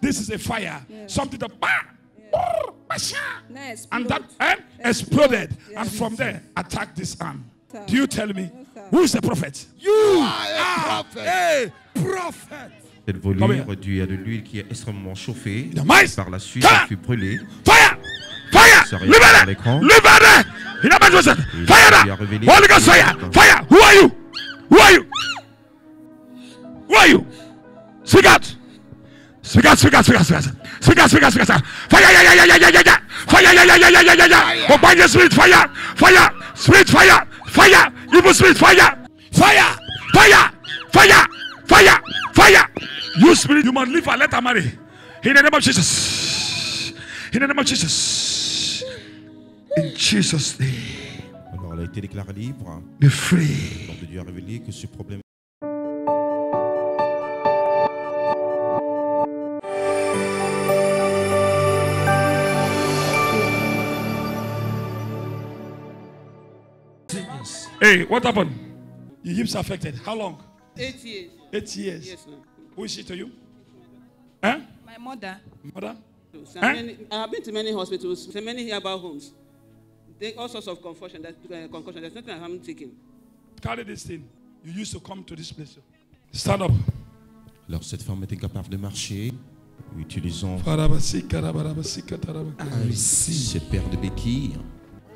This is a fire. Yes. Something that bah, and that eh, exploded, and from there attacked this arm. Do you tell me who is the prophet? You Ah, are a prophet. Cette volure due à de l'huile qui est extrêmement chauffée. The mice. Par la suite, elle fut brûlée. Fire! Fire! Of Jesus. Il Fire a there! révélé Holy Ghost fire! Fire! Who are you? Who are you? Who are you? Speak out! Speak out, speak out, speak out, speak out. Speak out, speak out. Fire, yeah, yeah, yeah, yeah, yeah, yeah, yeah. Fire, yeah, yeah, yeah, yeah, yeah, yeah, yeah. Oh, bind the spirit, fire, fire, spirit, fire, fire, evil spirit, fire, fire, fire, fire, fire, fire. You spirit, you must live and let her marry. In the name of Jesus. In the name of Jesus. In Jesus' name. Alors, elle a été déclarée libre. Be free. Donc, Dieu a révélé que ce problème Hey, what happened? Your hips affected. How long? Eight years. Eight years. Yes, ma'am. Who is she to you? Huh? My mother. Mother? So Huh? many, I have been to many hospitals, so many herbal homes. Take all sorts of confusion. That, uh, concussion. There's nothing I haven't taken. Carry this thing. You used to come to this place. Stand up. Alors, cette femme était capable de marcher, utilisant cette paire de béquilles.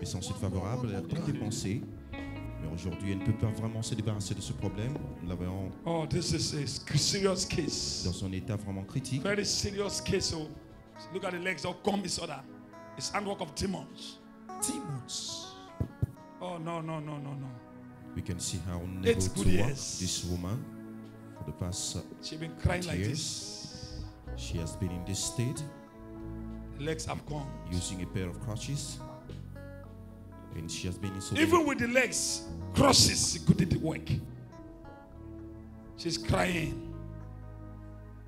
Mais sans suite favorable, elle a. Mais aujourd'hui, elle ne peut pas vraiment se débarrasser de ce problème. Nous l'avons Oh, this is a serious case. dans un état vraiment critique. Very serious case. Oh, look at the legs. Is other? It's handwork of demons. Demons. Oh no no no no no. We can see how unable to walk this woman for the past uh, She been crying like this. she has been in this state legs have gone. using a pair of crutches and she has been in so Even many, with the legs, crosses, it couldn't work. She's crying.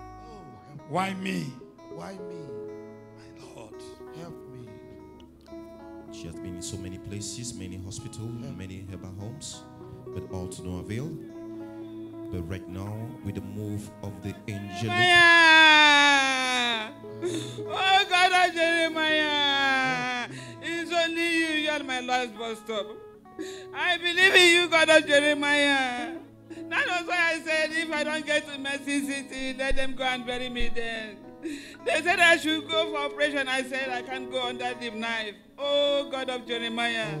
Oh, Why me? why me? My Lord. Help me. she has been in so many places many hospitals many herbal homes but all to no avail but right now with the move of the angelic Jeremiah! Oh God, Jeremiah! Are my last bus stop. I believe in you, God of Jeremiah. That was why I said, if I don't get to Mercy City, let them go and bury me there. They said I should go for operation. I said I can't go under the knife. Oh God of Jeremiah.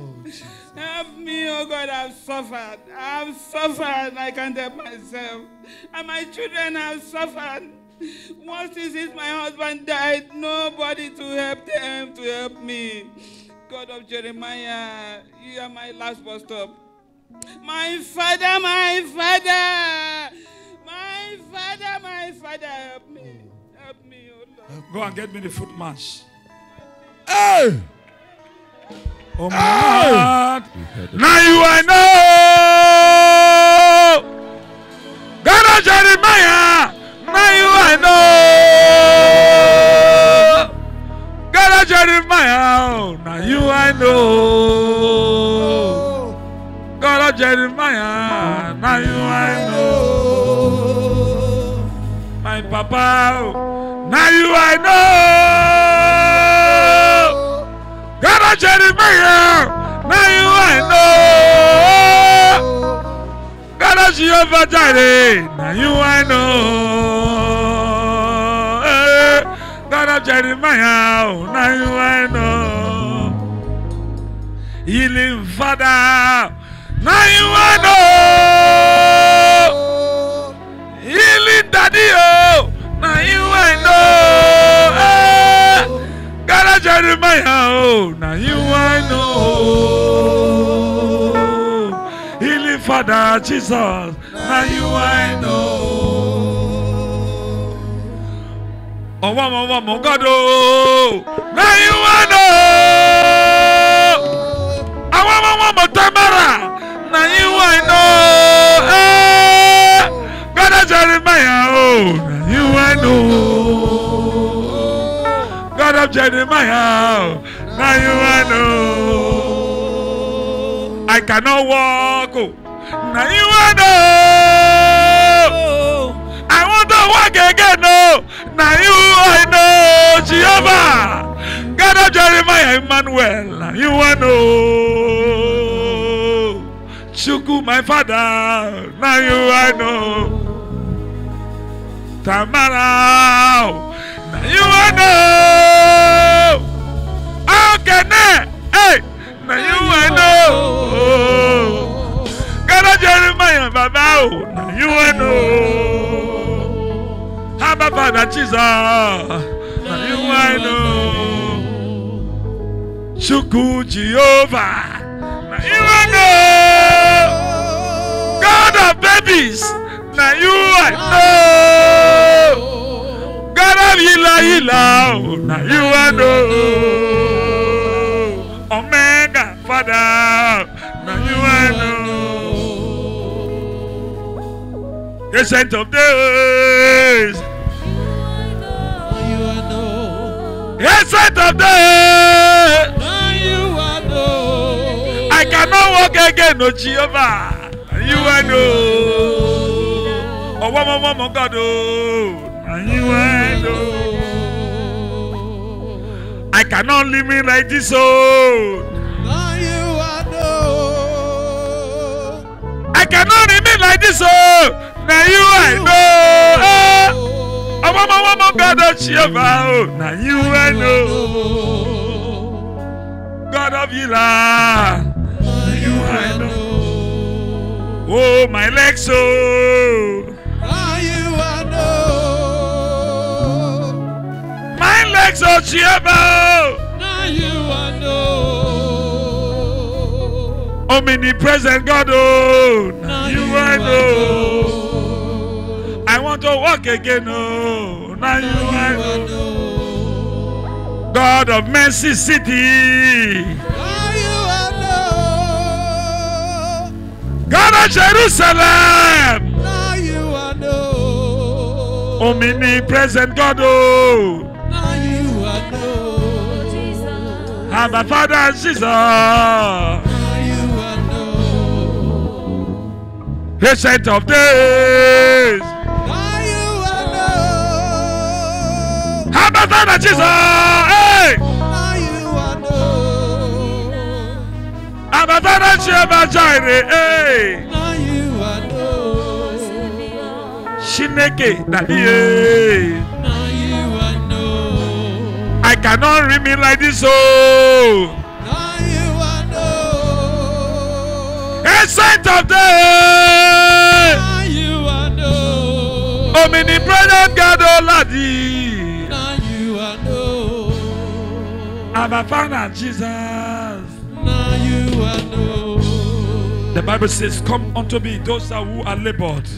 Help me, oh God, I've suffered. I've suffered. I can't help myself. And my children have suffered. Once since my husband died, nobody to help them to help me. God of Jeremiah, you are my last bus stop. My father, my father, my father, my father, help me. Help me, oh Lord. Go and get me the foot mat. Hey! Oh my Lord. we heard the Now you I know. God of Jeremiah. Now you I know. Jeremiah. Now you I know. God of Jeremiah. Now you I know. My papa. Now you I know. God of Jeremiah, now you I know. God of Jehovah Jireh, now you I know. Jeremiah, now you I know. Healing Father, now you I know. Healing Daddy, oh, now you I know. Eh, God Jeremiah, oh, now you I know. Healing Father Jesus, now you I know. ọwọ́ ọmọ ọmọ mọ̀ gọ́dọ̀ lẹ́yìn wọn nọ. àwọn ọmọ ọmọ mọ̀ tẹ́mẹ́rà lẹ́yìn wọn nọ. gọ́dọ̀ Jeremiah o lẹ́yìn wọn nọ. gọ́dọ̀ Jeremiah o lẹ́yìn wọn nọ. I cannot walk. Oh. Now you are I want to walk Now you I know, Jehovah. God of Jeremiah, Emmanuel. You I know. Chuku, my father. Now you I know. Tamara. Now you I know. How can? Hey, now you I know. God of Jeremiah, Baba. Now you I know. Abba Father Jesus, you I know. Chuku Jehovah, you I know. God of babies, now you I know. God of Hila Hila, oh, now you I know. Omega Father, now you I know. Ancient of days, ancient of days. I cannot walk again, no Jehovah. You know. Oh, one more, more, God, oh. And you I know. I cannot live me like this, oh. I cannot remain like this, oh. Now you I know. Oh, more, one God, Jehovah, oh. Now you I know. God of Yila. You I know. Oh, my legs, oh. My legs, are Sheba. Now you oh, Jehovah. Omnipresent God, oh. Now you I know. Want to walk again, oh. Now you I know. God of Mercy City. God of Jerusalem. Now you are known. Omnipresent God, oh. Abba Father and Jesus. Ancient of days. How about Jesus? Hey! Abatana Chiaba Jaire, hey! Shineke, Dali, I cannot remain like this, oh! saint of days! Omini brother God, oh laddie! Abba Father Jesus. The Bible says, Come unto me, those who are labored.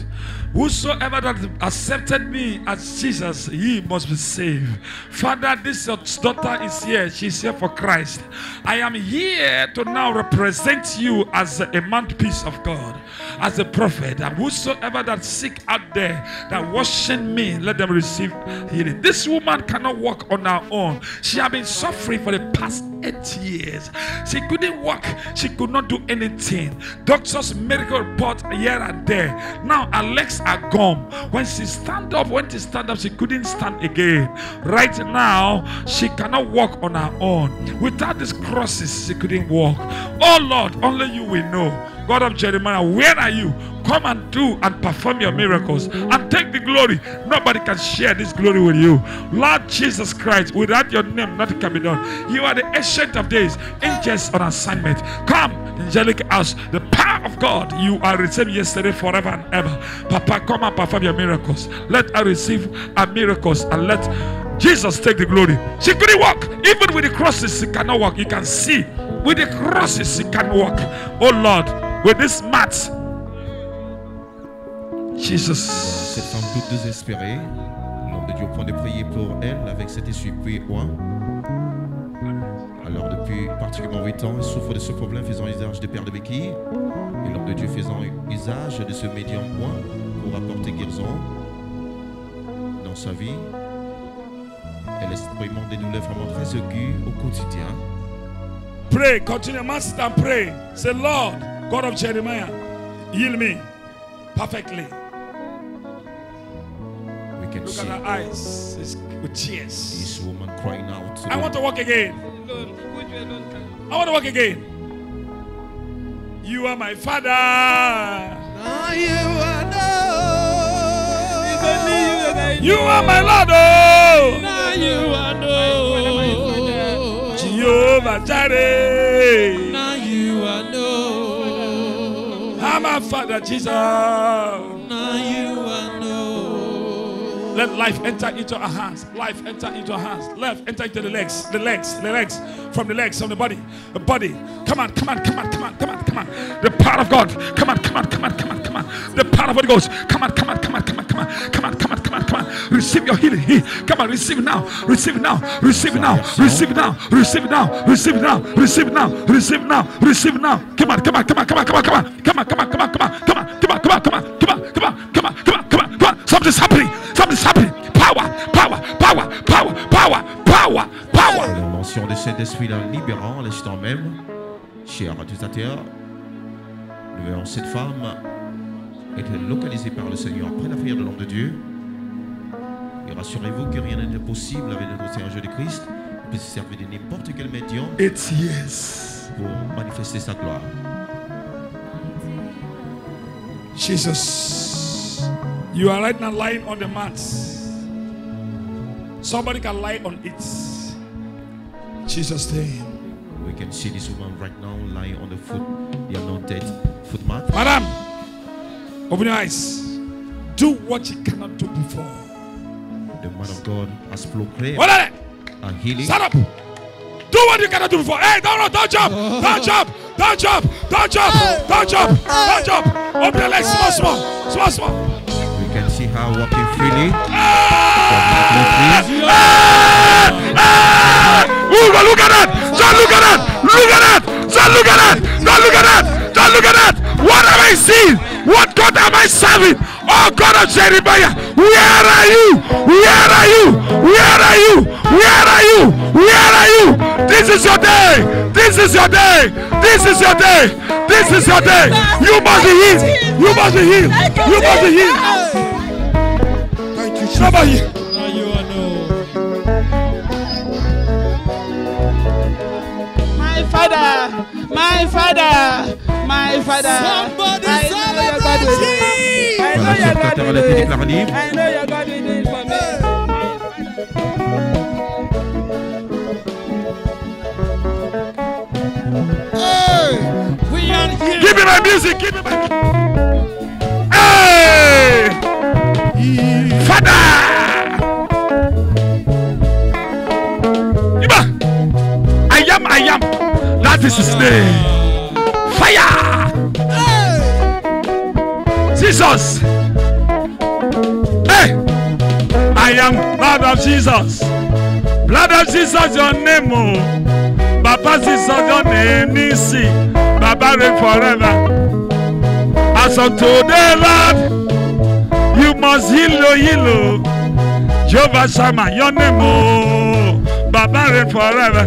Whosoever that accepted me as Jesus, he must be saved. Father, this daughter is here. She's here for Christ. I am here to now represent you as a mouthpiece of God, as a prophet. And whosoever that sick out there, that washing me, let them receive healing. This woman cannot walk on her own. She has been suffering for the past eight years. She couldn't walk. She could not do anything. Doctors' medical report here and there. Now her are gone. When she stand up, when she stand up, she couldn't stand again. Right now, she cannot walk on her own. Without these crosses, she couldn't walk. Oh Lord, only you will know. God of Jeremiah, where are you? Come and do and perform your miracles and take the glory. Nobody can share this glory with you. Lord Jesus Christ, without your name, nothing can be done. You are the ancient of days, angels on assignment. Come, angelic house, the power of God. You are the same yesterday, forever, and ever. Papa, come and perform your miracles. Let her receive our miracles and let Jesus take the glory. She couldn't walk. Even with the crosses, she cannot walk. You can see. With the crosses, she can walk. Oh Lord, with this mat. Jesus. Cette femme toute désespérée, l'homme de Dieu prend de prier pour elle avec cet essuie-puis. Alors depuis particulièrement 8 ans, elle souffre de ce problème faisant usage de paires de béquilles. Et l'homme de Dieu faisant usage de ce médium oint pour apporter guérison dans sa vie. Elle expérimente des douleurs vraiment très aiguës au quotidien. Pray, continue, master, and pray. Say, Lord, God of Jeremiah, heal me perfectly. Oui, can Look see at her eyes it's with tears. this woman crying out. I want to walk again. Alone. Put you alone. I want to walk again. You are my father. Now you are It's you that I You know. are my Lord. Oh. Now you are no. Jehovah Jireh. I'm father, Jesus. Now you are no. Let life enter into our hands. Life enter into our hands. Life enter into the legs. The legs. The legs. From the legs. From the body. The body. Come on. Come on. Come on. Come on. Come on. Come on. The power of God. Come on. Come on. Come on. Come on. Come on. The power of Holy Ghost. Come on. Come on. Come on. Come on. Come on. Come on. Come on. Receive your healing. He- Come on. Receive now. Receive now. Receive now. Receive now. Receive now. Receive now. Receive now. Receive now. Receive now. Come on. Come on. Come on. Come on. Come on. Come on. Come on. Come on. Come on. Come on. Come on. Come on. Come on. Come on. Come on. Come on. Come on. Come on. Come on. Something's happening. Something's happening. Power. Power. Power. Power. Power. Power. Power. L'ancien de cet esprit là, libérant l'instant même, cher utilisateur, cette femme être localisée par le Seigneur après la prière de l'homme de Dieu. Et rassurez-vous que rien n'est impossible avec notre Seigneur Jésus-Christ. Il peut se servir de n'importe quel médium Eight years. pour manifester sa gloire. Jesus. You are right now lying on the mat. Somebody can lie on it. Jesus' name. We can see this woman right now lying on the foot, the anointed foot mat. Madam, open your eyes. Do what you cannot do before. The man of God has proclaimed What are they? a healing. Stand up. Do what you cannot do before. Hey, don't, run, don't jump. Don't jump. Don't jump. Don't jump. Don't jump. Don't jump. Open your legs small, small. Small, small. We can see her walking freely. Ah! Ooh, look at that! Just look at that! Look at that! Just look at that! Just look at that! Just look at that! What am I seeing? What God am I serving? Oh God of Jeremiah, where are you? Where are you? Where are you? Where are you? Where are you? This is your day. This is your day. This is your day. This is your day. You must be healed. You must be healed. You must be healed. Thank you. Somebody. My father, my father, my father. Somebody I know Associateur. Give me my music, Hey! Yeah. Father! I am, I am. That is his name. Fire! Jesus! I am blood of Jesus. Blood of Jesus, your name. Oh. Baba Jesus, your name. Nisi. Baba reign forever. As of today, Lord, you must heal, oh, heal, oh. Jehovah Shammah, your name, oh. Baba reign forever.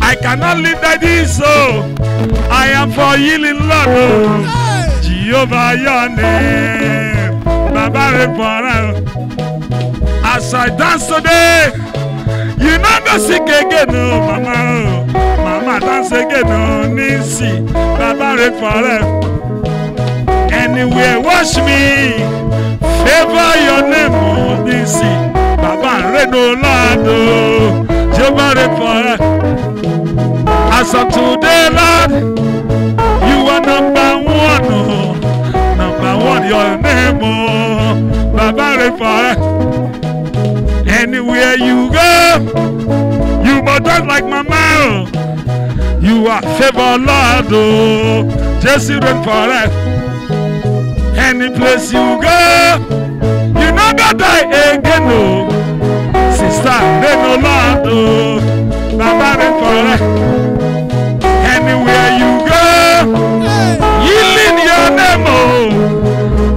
I cannot live like this, oh. I am for healing, Lord, oh. Jehovah, your name. Baba forever. As I dance today, you not go sick again, oh, mama. Mama dance again, oh, Nisi. Baba reign forever. Anywhere, wash me. Favor your name, oh, Nisi. Baba oh, Lord, oh. Jehovah reign forever. As of today, Lord, you are number one, oh. Number one, your name, oh. Baba reign forever. Anywhere you go, you must dance like mama. You are favor, Lord. Oh. Just reign forever. Any place you go, you never die again, oh. Sister, reign, oh Lord, oh. Baba forever. Anywhere you go, you healing your name, oh.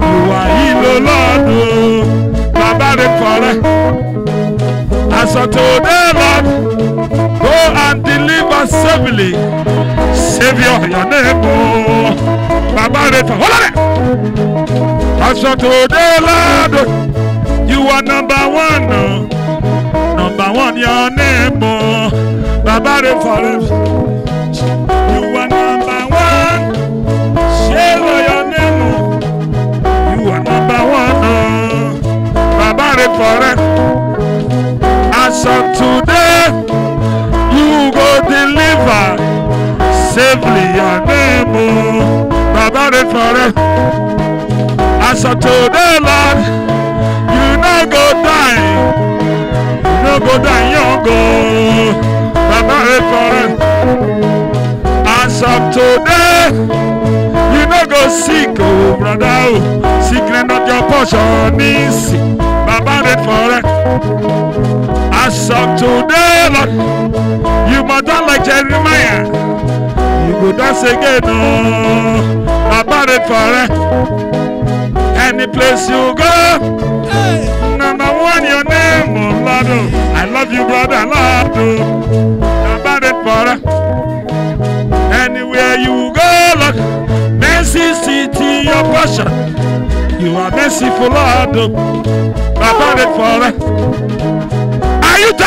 You are healed, oh Lord, oh. Baba forever us unto them, Lord. Go and deliver safely. Savior, your name, oh. Baba, hold on it. As unto them, Lord. You are number one. Oh. Number one, your name, oh. Baba, forever. forever. As of today, you go deliver safely your name. Oh. Baba de forever. As of today, Lord, you no go die. You no go die young. Oh. Baba de forever. As of today, you no go sick, oh brother. Oh. Sickness not your portion, easy. Baba de forever. As of today, Lord, you must dance like Jeremiah. You go dance again, oh. Baba de forever. Any place you go, number one, your name, oh Lord. Oh. I love you, brother, Lord. Oh. Baba de forever. Anywhere you go, Lord, mercy city your portion. You are merciful, Lord. oh. Baba de forever.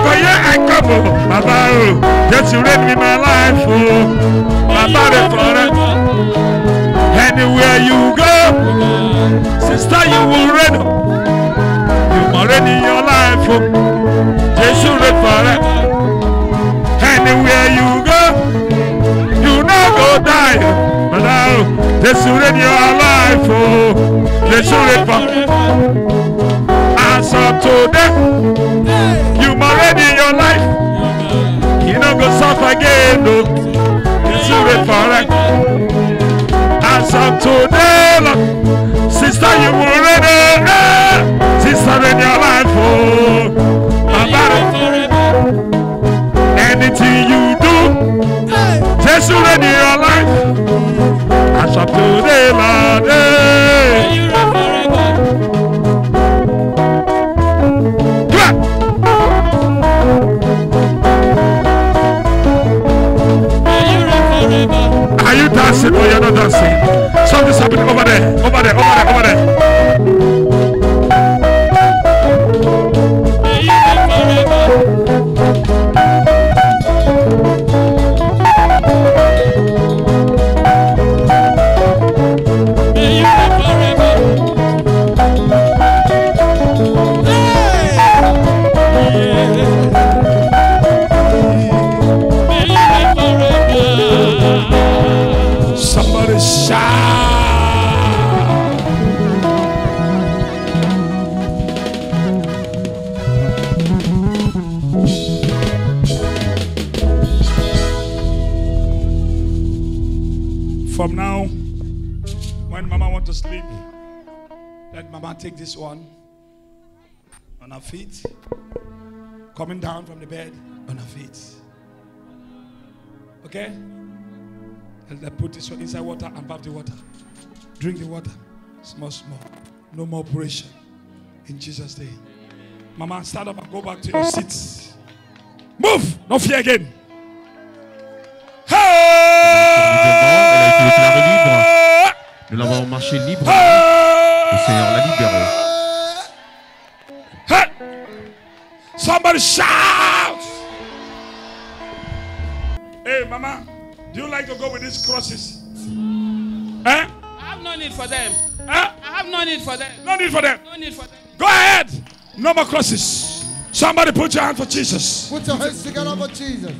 Port Harcourt, yeah, I come, oh. Baba, oh. Just you reign in my life, oh. My body forever. Anywhere you go, sister, you will reign. oh. You will reign in your life, oh. Jesus reign forever. Anywhere you go, you no go die. But now, oh, Jesus reign your life, oh. Jesus reign As of today, you reign in your life. You no go suffer again, no. Jesus reign forever. As of today, Lord, sister, you reign. eh, Sister, in your life, oh. Baba, anything you do, reign in your life. As of today, Lord, not dancing? Something's happening over there, over there, From now, when Mama want to sleep, let Mama take this one on her feet, coming down from the bed on her feet. Okay? And then put this inside water and bath the water. Drink the water. Small, small. No more operation. In Jesus' name. Mama, stand up and go back to your seats. Move! No fear again. Hey! Nous l'avons marché libre. Le Seigneur l'a libéré. Hey! Somebody shout! Hey, Mama, do you like to go with these crosses? Eh? I have no need for them. Eh? I have no need for them. No need for them. No need for them. Go ahead. No more crosses. Somebody put your hand for Jesus. Put your hands together for Jesus.